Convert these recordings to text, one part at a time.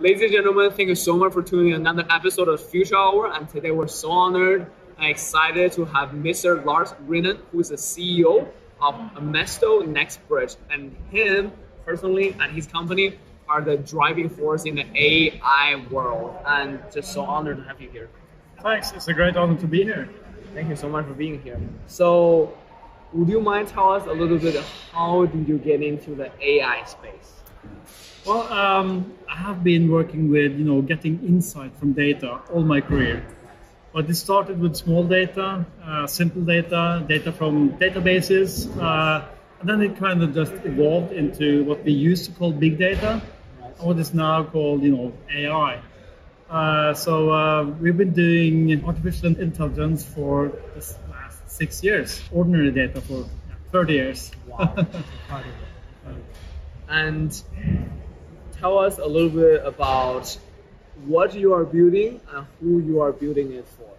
Ladies and gentlemen, thank you so much for tuning in another episode of Future Hour. And today we're so honored and excited to have Mr. Lars Rinnan, who is the CEO of Amesto NextBridge. And him personally and his company are the driving force in the AI world. And just so honored to have you here. Thanks. It's a great honor to be here. Thank you so much for being here. So, would you mind tell us a little bit how did you get into the AI space? Well, um, I have been working with you know getting insight from data all my career. But it started with small data, uh, simple data, data from databases, uh, and then it kind of just evolved into what we used to call big data, and what is now called you know AI. Uh, so uh, we've been doing artificial intelligence for the last six years, ordinary data for 30 years. Wow. and tell us a little bit about what you are building and who you are building it for.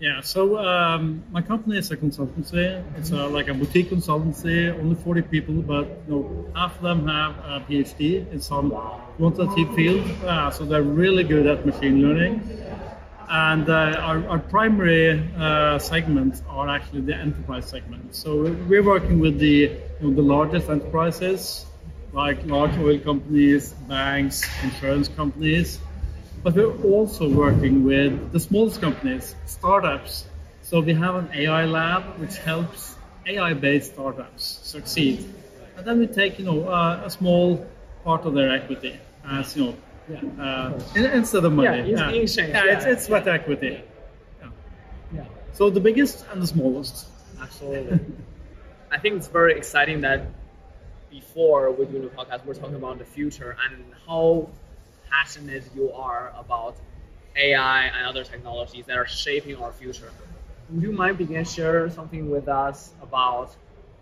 Yeah, so um, my company is a consultancy. It's a, like a boutique consultancy, only 40 people, but you know, half of them have a PhD in some quantitative field, uh, so they're really good at machine learning. And uh, our, our, primary uh, segments are actually the enterprise segment. So we're working with the, you know, the largest enterprises, like large oil companies, banks, insurance companies, but we're also working with the smallest companies, startups. So we have an AI lab which helps AI-based startups succeed. And then we take, you know, uh, a small part of their equity as, you know, yeah. uh, instead of money. Yeah, it's, yeah. yeah, it's, it's sweat equity. Yeah. yeah. So the biggest and the smallest. Absolutely. I think it's very exciting that before we're doing the podcast, we're talking about the future and how passionate you are about AI and other technologies that are shaping our future. Would you mind begin share something with us about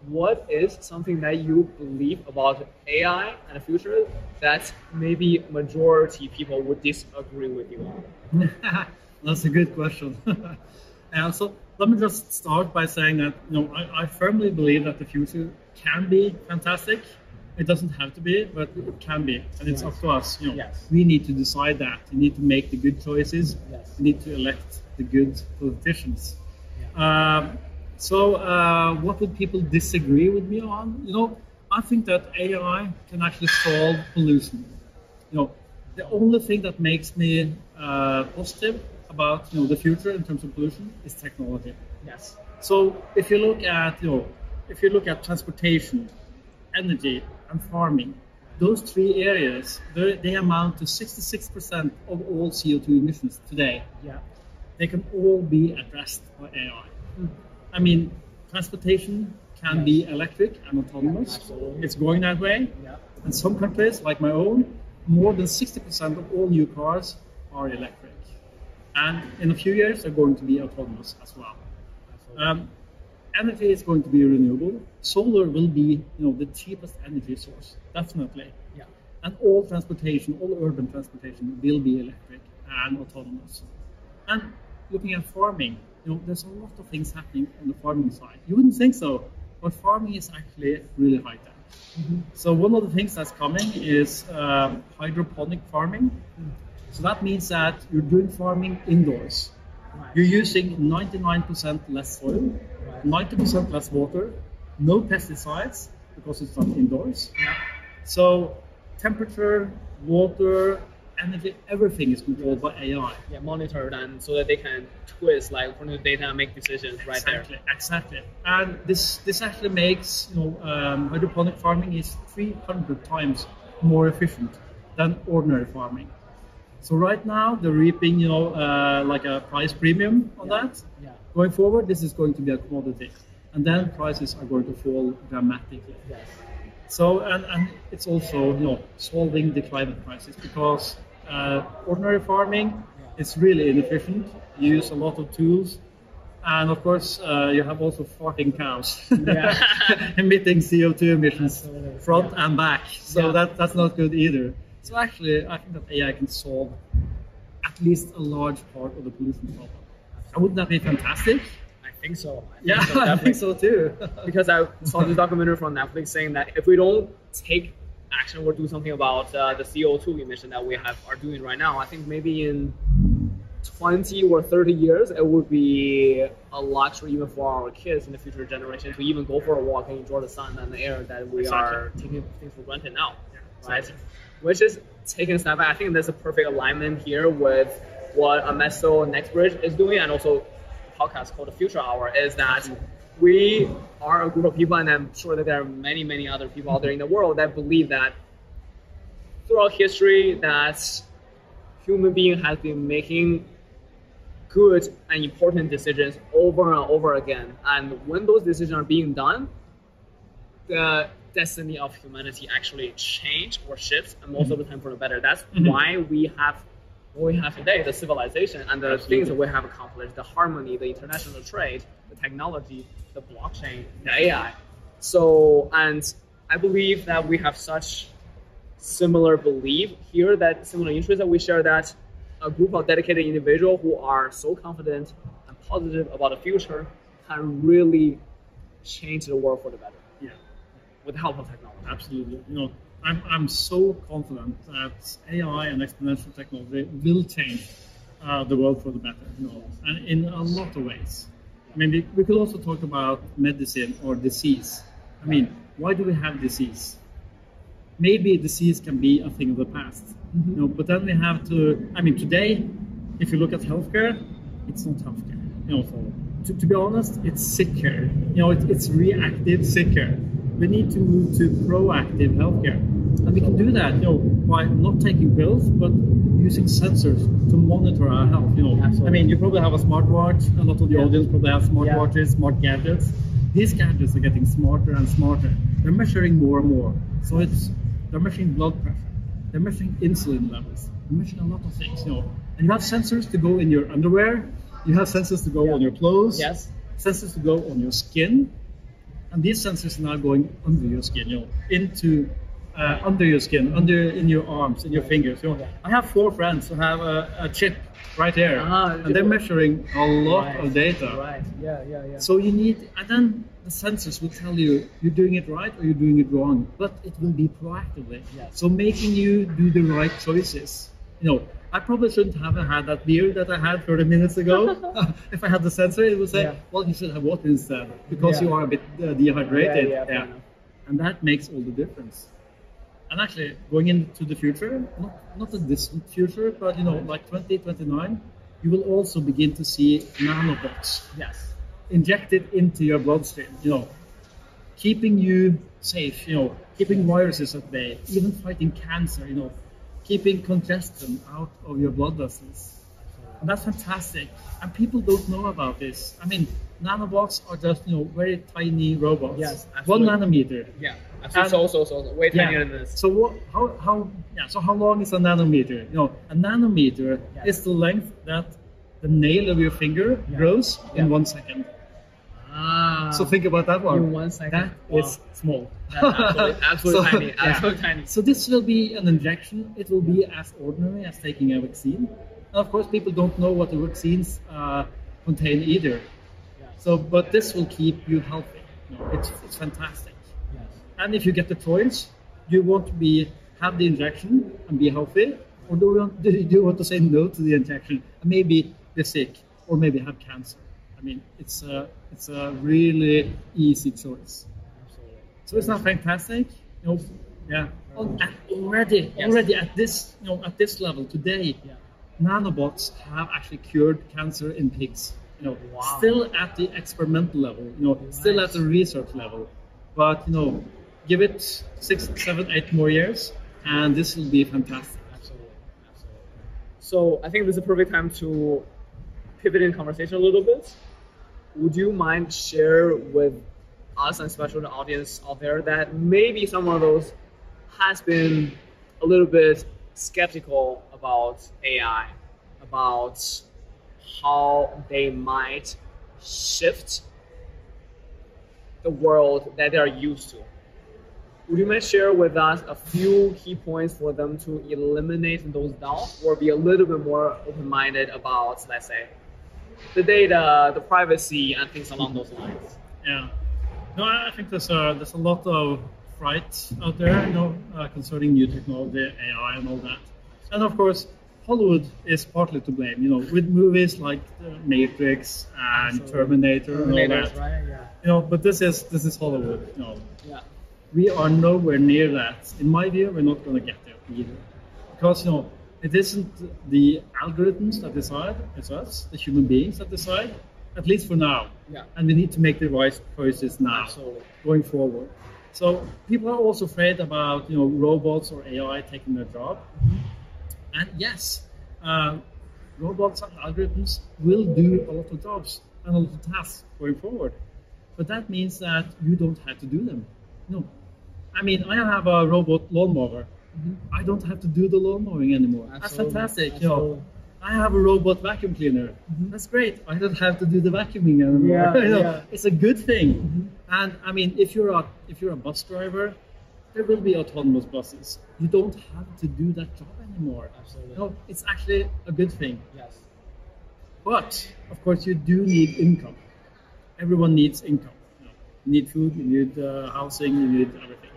what is something that you believe about AI and the future that maybe majority people would disagree with you on? That's a good question. and so let me just start by saying that you know I, I firmly believe that the future can be fantastic it doesn't have to be, but it can be, and it's up to us. You know, yes. we need to decide that. We need to make the good choices. Yes. We need to elect the good politicians. Yeah. Um, so, uh, what would people disagree with me on? You know, I think that AI can actually solve pollution. You know, the only thing that makes me uh, positive about you know the future in terms of pollution is technology. Yes. So, if you look at you know, if you look at transportation, energy, and farming. Those three areas, they amount to 66% of all CO2 emissions today. Yeah. They can all be addressed by AI. Mm. I mean, transportation can yes. be electric and autonomous. Absolutely. It's going that way. Yeah. And some countries, like my own, more than 60% of all new cars are electric. And in a few years, they're going to be autonomous as well. Um, energy is going to be renewable. Solar will be, you know, the cheapest energy source, definitely. Yeah. And all transportation, all urban transportation will be electric and autonomous. And looking at farming, you know, there's a lot of things happening on the farming side. You wouldn't think so, but farming is actually really high tech. Mm-hmm. So one of the things that's coming is uh, hydroponic farming. Mm. So that means that you're doing farming indoors. Right. You're using 99% less soil, 90% less water, no pesticides because it's not indoors. Yeah. So temperature, water, energy, everything is controlled by AI. Yeah, monitored and so that they can twist like from the data and make decisions right exactly, there. Exactly. And this this actually makes you know um, hydroponic farming is 300 times more efficient than ordinary farming. So right now they're reaping you know uh, like a price premium on yeah. that. Yeah. Going forward, this is going to be a commodity and then prices are going to fall dramatically. Yes. So, and, and it's also you know solving the climate crisis because uh, ordinary farming is really inefficient. You use a lot of tools, and of course uh, you have also farting cows emitting CO2 emissions Absolutely. front yeah. and back. So that that's not good either. So actually, I think that AI can solve at least a large part of the pollution problem. And wouldn't that be fantastic? I think so. I think yeah, so, I think so too. because I saw this documentary from Netflix saying that if we don't take action or do something about uh, the CO2 emission that we have are doing right now, I think maybe in 20 or 30 years, it would be a luxury even for our kids in the future generation to even go for a walk and enjoy the sun and the air that we Exactly. are taking things for granted now, right? exactly. Which is taking a step back. I think there's a perfect alignment here with what Amesto NextBridge is doing and also a podcast called The Future Hour is that we are a group of people, and I'm sure that there are many, many other people out there in the world that believe that throughout history that human being has been making good and important decisions over and over again. And when those decisions are being done, the destiny of humanity actually change or shifts, and most of the time for the better. That's Mhm. why we have what we have today, the civilization and the Absolutely. things that we have accomplished, the harmony, the international trade, the technology, the blockchain, the AI. So, and I believe that we have such similar belief here, that similar interest that we share that a group of dedicated individuals who are so confident and positive about the future can really change the world for the better. With the help of technology. Absolutely. You know, I'm, I'm so confident that AI and exponential technology will change uh, the world for the better, you know, and in a lot of ways. I mean, we, we could also talk about medicine or disease. I mean, why do we have disease? Maybe disease can be a thing of the past, you know, but then we have to, I mean, today, if you look at healthcare, it's not healthcare, you know, to, to be honest, it's sick care, you know, it, it's reactive sick care. We need to move to proactive healthcare. And we can do that, you know, by not taking pills, but using sensors to monitor our health. You know, Absolutely. I mean, you probably have a smartwatch. A lot of the Yeah. audience probably have Yeah. smartwatches, smart gadgets. These gadgets are getting smarter and smarter. They're measuring more and more. So it's they're measuring blood pressure. They're measuring insulin levels. They're measuring a lot of things. You know, and you have sensors to go in your underwear. You have sensors to go Yeah. on your clothes. Yes. Sensors to go on your skin and these sensors are now going under your skin, you know, into uh, under your skin, under in your arms, in your fingers. You know, I have four friends who have a, a chip right here, Ah, and they're measuring a lot Right. of data. Right. Yeah, yeah, yeah. So you need, and then the sensors will tell you you're doing it right or you're doing it wrong, but it will be proactively. So making you do the right choices. You know, I probably shouldn't have had that beer that I had 30 minutes ago. if I had the sensor, it would say, Yeah. well, you should have water instead because Yeah. you are a bit uh, dehydrated. Yeah, yeah. And that makes all the difference. And actually, going into the future, not, not a distant future, but you know, like 2029, you will also begin to see nanobots yes. injected into your bloodstream, you know, keeping you safe, you know, keeping viruses at bay, even fighting cancer, you know, keeping congestion out of your blood vessels. And that's fantastic. And people don't know about this. I mean, nanobots are just, you know, very tiny robots. Yes, One nanometer. Yeah. Absolutely. So, so, so, so. Way tinier than this. So what? How? How? Yeah. So how long is a nanometer? You know, a nanometer Yeah. is the length that the nail of your finger Yeah. grows Yeah. in one second. Ah. So think about that one. In one second. That Wow. is small. Absolutely, absolutely So, tiny. yeah. Tiny. So this will be an injection. It will be as ordinary as taking a vaccine. And of course, people don't know what the vaccines uh, contain either. Yeah. So, but this will keep you healthy. It's it's fantastic. Yes. And if you get the choice, you want to be have the injection and be healthy, or do you want, do you want to say no to the injection and maybe be sick, or maybe have cancer? I mean, it's a it's a really easy choice. Absolutely. So it's not fantastic, you know. Yeah. At- Already, Yes. already at this, you know, at this level today, Yeah. nanobots have actually cured cancer in pigs. You know, Wow. still at the experimental level, you know, still at the research level. But you know, give it six, seven, eight more years, and this will be fantastic. Absolutely. Absolutely. So I think this is a perfect time to pivot in conversation a little bit. Would you mind share with us and especially the audience out there that maybe some of those has been a little bit skeptical about AI, about how they might shift the world that they are used to. Would you mind share with us a few key points for them to eliminate those doubts or be a little bit more open-minded about, let's say, the data, the privacy, and things along those lines? Yeah. No, I I think there's a there's a lot of fright out there, you know, uh, concerning new technology, AI, and all that. And of course, Hollywood is partly to blame. You know, with movies like The Matrix and Absolutely. Terminator and all that. right? Yeah. You know, but this is this is Hollywood. You know, Yeah. we are nowhere near that. In my view, we're not going to get there either, because you know it isn't the algorithms that decide; it's us, the human beings, that decide. At least for now. Yeah. And we need to make the right choices now, Absolutely. going forward. So people are also afraid about you know robots or AI taking their job. And yes, uh, robots and algorithms will do a lot of jobs and a lot of tasks going forward. But that means that you don't have to do them. No. I mean, I have a robot lawnmower. Mm-hmm. I don't have to do the lawn mowing anymore. That's Absolutely. fantastic. You know, I have a robot vacuum cleaner. Mm-hmm. That's great. I don't have to do the vacuuming anymore. Yeah, You know, yeah. It's a good thing. Mm-hmm. And I mean, if you're a if you're a bus driver, there will be autonomous buses. You don't have to do that job anymore. Absolutely. No, it's actually a good thing. Yes. But of course, you do need income. Everyone needs income. You, know, you need food, you need uh, housing, you need everything.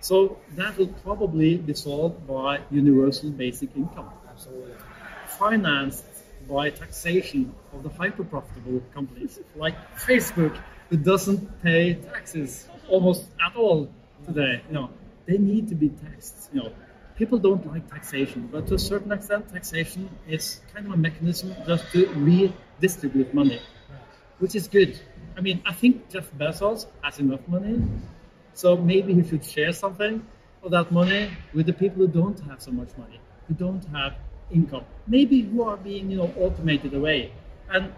So that will probably be solved by universal basic income, Absolutely. financed by taxation of the hyper profitable companies like Facebook, who doesn't pay taxes almost at all today. You know, they need to be taxed. You know, people don't like taxation, but to a certain extent, taxation is kind of a mechanism just to redistribute money, which is good. I mean, I think Jeff Bezos has enough money, so maybe he should share something of that money with the people who don't have so much money, who don't have income, maybe who are being, you know, automated away. And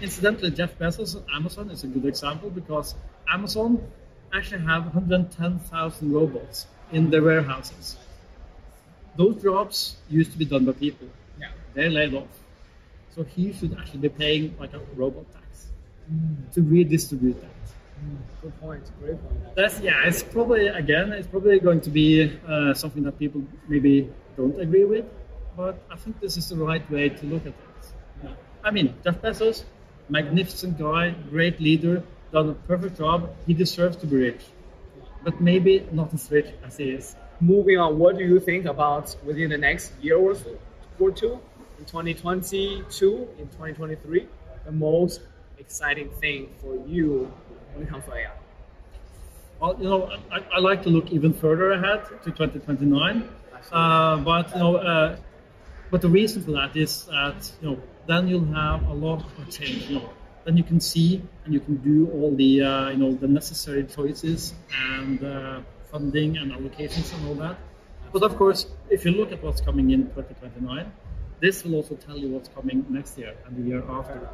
incidentally, Jeff Bezos and Amazon is a good example because Amazon actually have 110,000 robots in their warehouses. Those jobs used to be done by people. Yeah. They're laid off. So he should actually be paying like a robot tax mm. to redistribute that. Good point. Great point. That's yeah. It's probably again. It's probably going to be uh, something that people maybe don't agree with, but I think this is the right way to look at it. Yeah. I mean, Jeff Bezos, magnificent guy, great leader, done a perfect job. He deserves to be rich, but maybe not as rich as he is. Moving on, what do you think about within the next year or so, or two, in 2022, in 2023, the most exciting thing for you when it comes to AI? Well, you know, I, I like to look even further ahead to 2029. Uh, but you know, uh, but the reason for that is that you know then you'll have a lot of change. You know, then you can see and you can do all the uh, you know the necessary choices and uh, funding and allocations and all that. But of course, if you look at what's coming in 2029, this will also tell you what's coming next year and the year after.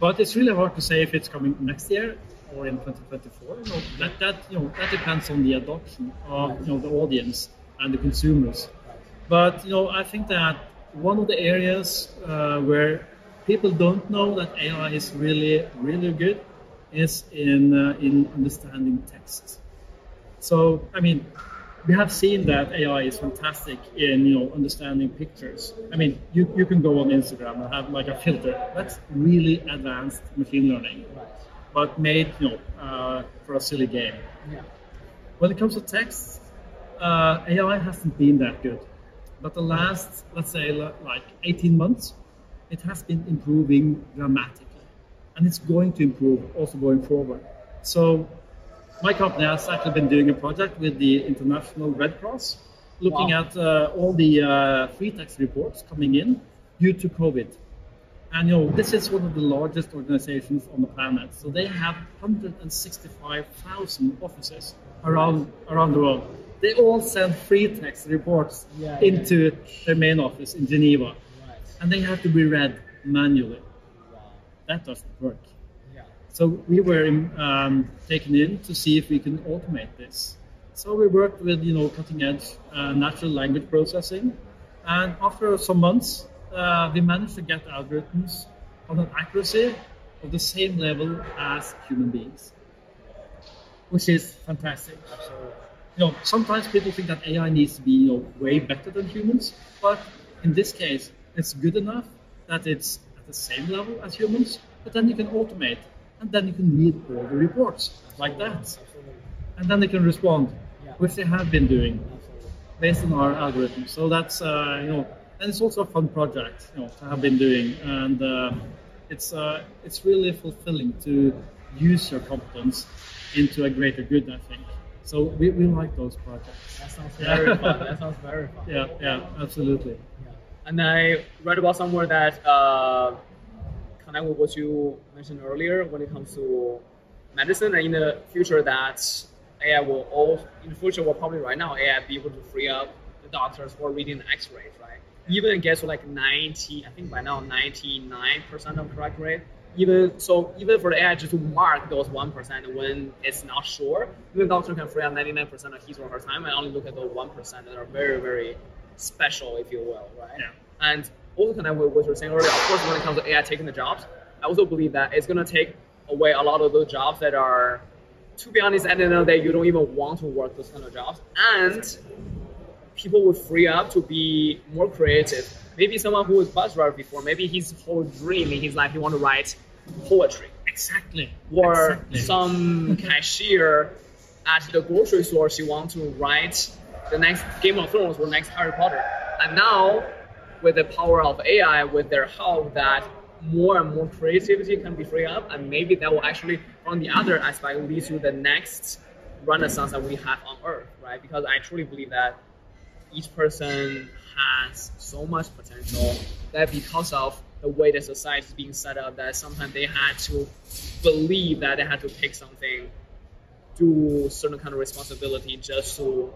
But it's really hard to say if it's coming next year or in 2024. You know, that that you know that depends on the adoption of you know the audience and the consumers. But you know, I think that one of the areas uh, where people don't know that AI is really really good is in uh, in understanding text. So I mean, we have seen that AI is fantastic in you know understanding pictures. I mean, you, you can go on Instagram and have like a filter. That's really advanced machine learning, Right. but made you know uh, for a silly game. Yeah. When it comes to text, uh, AI hasn't been that good. But the last, let's say, like 18 months, it has been improving dramatically. And it's going to improve also going forward. So, my company has actually been doing a project with the International Red Cross, looking Wow. at uh, all the uh, free text reports coming in due to COVID. And you know, this is one of the largest organizations on the planet. So they have 165,000 offices around around the world. They all send free text reports Yeah, into their main office in Geneva, Right. and they have to be read manually. Wow. That doesn't work. So we were um, taken in to see if we can automate this. So we worked with you know cutting edge uh, natural language processing, and after some months, uh, we managed to get algorithms on an accuracy of the same level as human beings, which is fantastic. Absolutely. You know, sometimes people think that AI needs to be you know way better than humans, but in this case, it's good enough that it's at the same level as humans. But then you can automate, and then you can read all the reports like that. And then they can respond, which they have been doing based on our algorithm. So that's uh, you know, and it's also a fun project you know to have been doing, and uh, it's uh, it's really fulfilling to use your competence into a greater good. I think. So we, we like those projects. That sounds very fun. That sounds very fun. Yeah, yeah, absolutely. Yeah. And I read about somewhere that uh, connect with what you mentioned earlier when it comes to medicine, and in the future that AI will all in the future, well, probably right now, AI be able to free up the doctors for reading the X-rays, right? Even get to like 90, I think by now 99% of correct rate. Even so, even for the AI just to mark those one percent when it's not sure, even doctor can free up 99% of his or her time and only look at those one percent that are very, very special, if you will, right? Yeah. And also connect with what you were saying earlier. Of course, when it comes to AI taking the jobs, I also believe that it's going to take away a lot of those jobs that are, to be honest, at the end of the day, you don't even want to work those kind of jobs. And people will free up to be more creative. Maybe someone who was bus driver before, maybe his whole dream in his life, he want to write poetry Exactly. or exactly. some cashier at the grocery store she want to write the next Game of Thrones or next Harry Potter. And now with the power of AI, with their help, that more and more creativity can be freed up, and maybe that will actually, on the other aspect, lead to the next renaissance that we have on Earth, right? Because I truly believe that each person has so much potential that because of the way the society is being set up, that sometimes they had to believe that they had to pick something, do certain kind of responsibility just to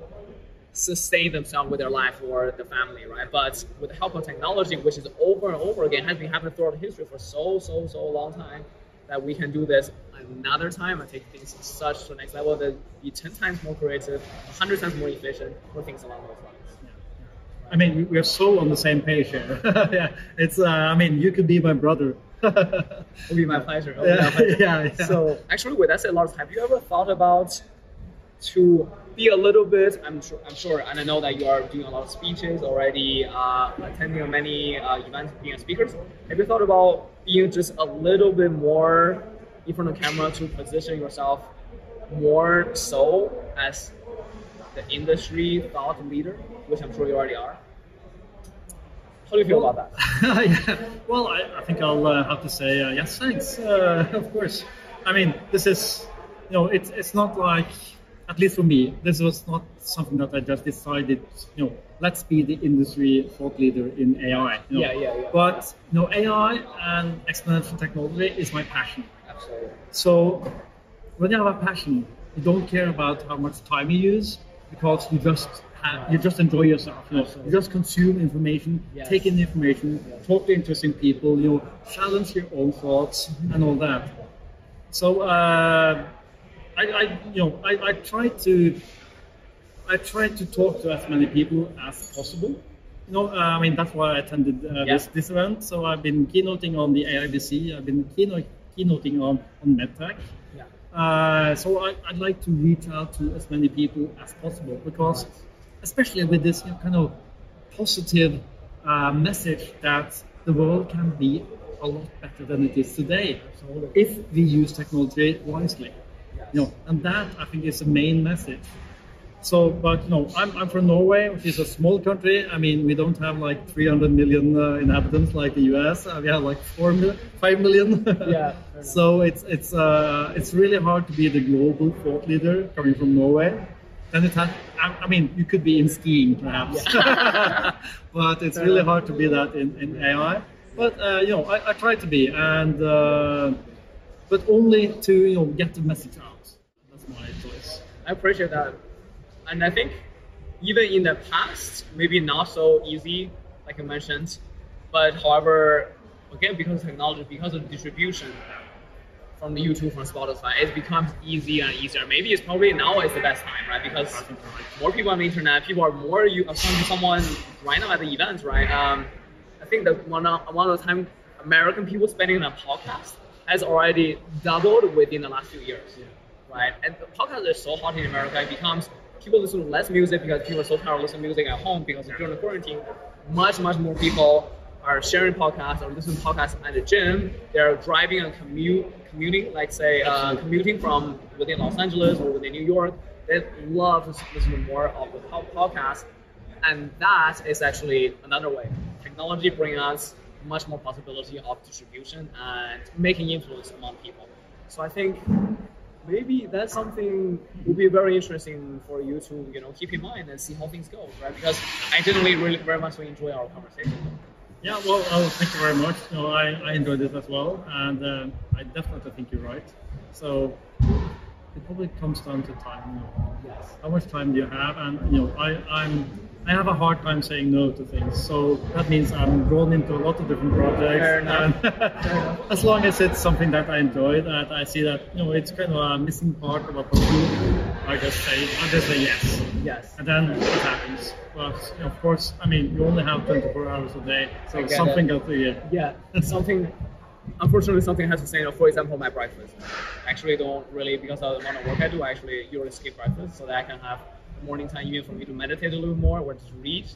sustain themselves with their life or the family, right? But with the help of technology, which is over and over again, has been happening throughout history for so, so, so long time, that we can do this another time and take things to such to the next level that be 10 times more creative, 100 times more efficient, or things along those lines. I mean, we- we are so on the same page here. yeah, it's. Uh, I mean, you could be my brother. It would be my pleasure. My Yeah, pleasure. yeah, yeah. So actually, with that said, Lars, have you ever thought about to be a little bit? I'm sure, I'm sure, and I know that you are doing a lot of speeches already, uh, attending many uh, events, being a speaker. Have you thought about being just a little bit more in front of camera to position yourself more so as the industry thought leader, which I'm sure you already are? How do you feel about that? yeah. Well, I, I think I'll uh, have to say uh, yes, thanks. Uh, of course. I mean, this is, you know, it's it's not like, at least for me, this was not something that I just decided. You know, let's be the industry thought leader in AI. You know. Yeah, yeah, yeah. But you know, AI and exponential technology is my passion. Absolutely. So when you have a passion, you don't care about how much time you use because you just have, you just enjoy yourself. You, know? you just consume information, Yes. take in information, talk to interesting people, you know, challenge your own thoughts and all that. So uh, I, I, you know, I, I try to I try to talk to as many people as possible. You know, uh, I mean that's why I attended uh, Yeah. this this event. So I've been keynoting on the AIBC. I've been keynote, keynoting on on MedTech. Yeah. Uh, so I, I'd like to reach out to as many people as possible because, especially with this you know, kind of positive uh, message that the world can be a lot better than it is today Absolutely. if we use technology wisely. You know, and that I think is the main message. So, but you know, I'm, I'm from Norway, which is a small country. I mean, we don't have like 300 million uh, inhabitants like the US. Uh, we have like four mil- five million. Yeah, so it's it's uh, it's really hard to be the global thought leader coming from Norway. Then it has, I, I mean, you could be in skiing perhaps, but it's really hard to be that in, in AI. But uh, you know, I, I try to be, and uh, but only to you know get the message out. That's my choice. I appreciate that. And I think even in the past, maybe not so easy, like you mentioned. But however, again, because of technology, because of distribution from YouTube, from Spotify, it becomes easier and easier. Maybe it's probably now is the best time, right? Because more people on the internet, people are more you some- someone right now at the events, right? Um, I think that one of, one of the time American people spending on a podcast has already doubled within the last few years, right? And the podcast is so hot in America, it becomes people listen to less music because people are so tired of listening to music at home because during the quarantine, much much more people are sharing podcasts or listening to podcasts at the gym. They're driving and commute, commuting, like say uh, commuting from within Los Angeles or within New York they love to listen to more of the podcast, and that is actually another way. Technology brings us much more possibility of distribution and making influence among people. So I think maybe that's something will be very interesting for you to you know keep in mind and see how things go, right? Because I generally really very much enjoy our conversation. Yeah, well, oh, thank you very much. No, I, I enjoyed it as well, and uh, I definitely think you're right. So it probably comes down to time. You know, Yes. how much time do you have? And you know, I, I'm I have a hard time saying no to things. So that means I'm drawn into a lot of different projects. Fair enough. Fair enough. as long as it's something that I enjoy, that I see that you know it's kind of a missing part of a puzzle, I just say I just say yes, Yes. and then it happens. But you know, of course, I mean, you only have 24 hours a day, so something it. got to you. Yeah. Something. Unfortunately, something has to say. You know, for example, my breakfast. Actually don't really because of the amount of work I do. I actually usually skip breakfast so that I can have morning time even for me to meditate a little more, or to read,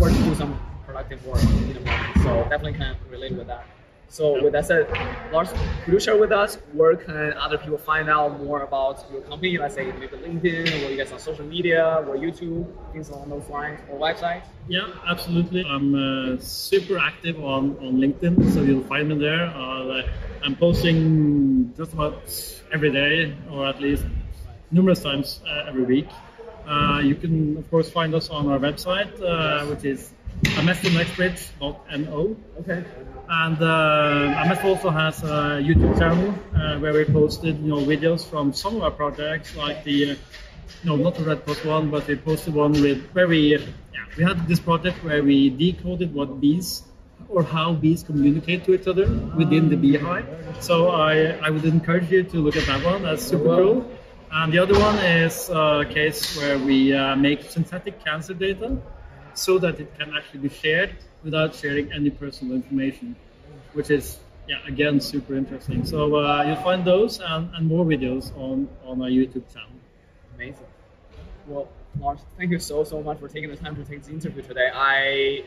or to do some productive work in the morning. So definitely can relate with that. So with that said, Lars, could you share with us where can other people find out more about your company? Let's say maybe LinkedIn, or you guys on social media, or YouTube, things along those lines, or website. Yeah, absolutely. I'm uh, super active on, on LinkedIn, so you'll find me there. Uh, I'm posting just about every day, or at least numerous times uh, every week. Uh, you can, of course, find us on our website, uh, which is amestonextbridge.no. Okay. And uh, Amesto also has a YouTube channel uh, where we posted, you know, videos from some of our projects, like the, uh, no, not the Red Cross one, but we posted one with where we, uh, yeah, we had this project where we decoded what bees or how bees communicate to each other within the beehive. So I, I would encourage you to look at that one. That's super cool. And the other one is a case where we uh, make synthetic cancer data so that it can actually be shared without sharing any personal information, which is yeah again super interesting. So uh, you'll find those and, and more videos on on our YouTube channel. Amazing. Well, Lars, thank you so so much for taking the time to take this interview today. I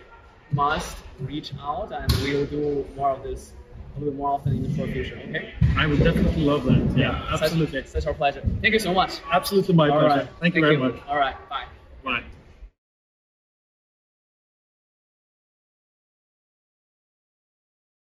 must reach out and we will do more of this a little bit more often in the short future. Okay? I would definitely love that. Yeah, Such- absolutely, Such our pleasure. Thank you so much. absolutely my All pleasure. right. Thank, you very much. All right. Bye. Bye.